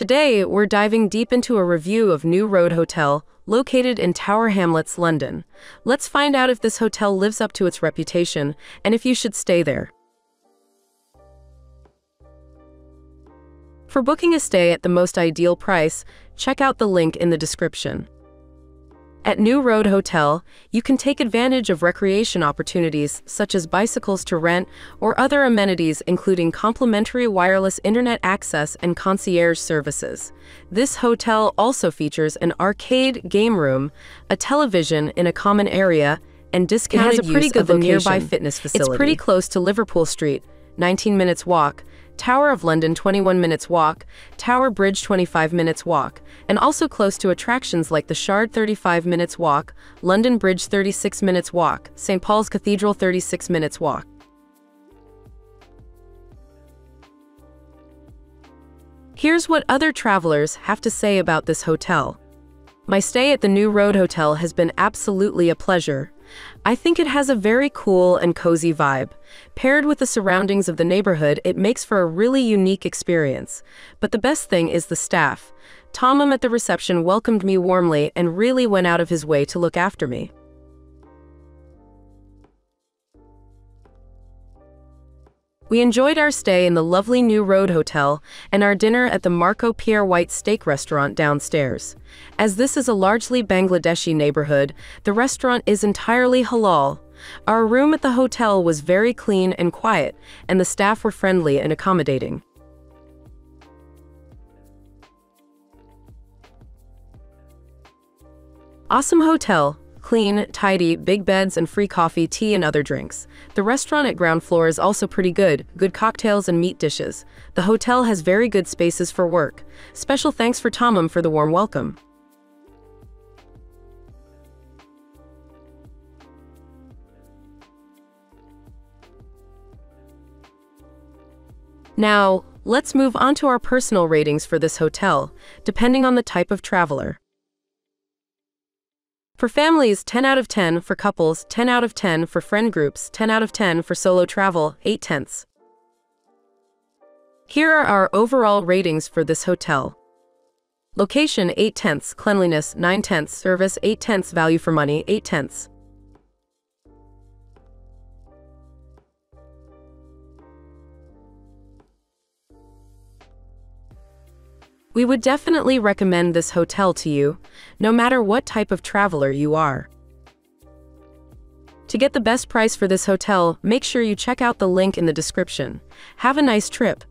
Today, we're diving deep into a review of New Road Hotel, located in Tower Hamlets, London. Let's find out if this hotel lives up to its reputation and if you should stay there. For booking a stay at the most ideal price, check out the link in the description. At New Road Hotel, you can take advantage of recreation opportunities such as bicycles to rent or other amenities including complimentary wireless internet access and concierge services. This hotel also features an arcade game room, a television in a common area, and discounted it has a pretty use good of a nearby fitness facility. It's pretty close to Liverpool Street, 19 minutes walk, Tower of London 21 minutes walk, Tower Bridge 25 minutes walk, and also close to attractions like the Shard 35 minutes walk, London Bridge 36 minutes walk, St. Paul's Cathedral 36 minutes walk. Here's what other travelers have to say about this hotel. My stay at the New Road Hotel has been absolutely a pleasure. I think it has a very cool and cozy vibe. Paired with the surroundings of the neighborhood, it makes for a really unique experience. But the best thing is the staff. Tomum at the reception welcomed me warmly and really went out of his way to look after me. We enjoyed our stay in the lovely New Road Hotel and our dinner at the Marco Pierre White Steak Restaurant downstairs. As this is a largely Bangladeshi neighborhood, the restaurant is entirely halal. Our room at the hotel was very clean and quiet, and the staff were friendly and accommodating. Awesome hotel. Clean, tidy, big beds, and free coffee, tea, and other drinks. The restaurant at ground floor is also pretty good, good cocktails and meat dishes. The hotel has very good spaces for work. Special thanks for Tomum for the warm welcome. Now, let's move on to our personal ratings for this hotel, depending on the type of traveler. For families, 10 out of 10. For couples, 10 out of 10. For friend groups, 10 out of 10. For solo travel, 8 tenths. Here are our overall ratings for this hotel. Location 8 tenths, cleanliness 9 tenths, service 8 tenths, value for money 8 tenths. We would definitely recommend this hotel to you, no matter what type of traveler you are. To get the best price for this hotel, make sure you check out the link in the description. Have a nice trip.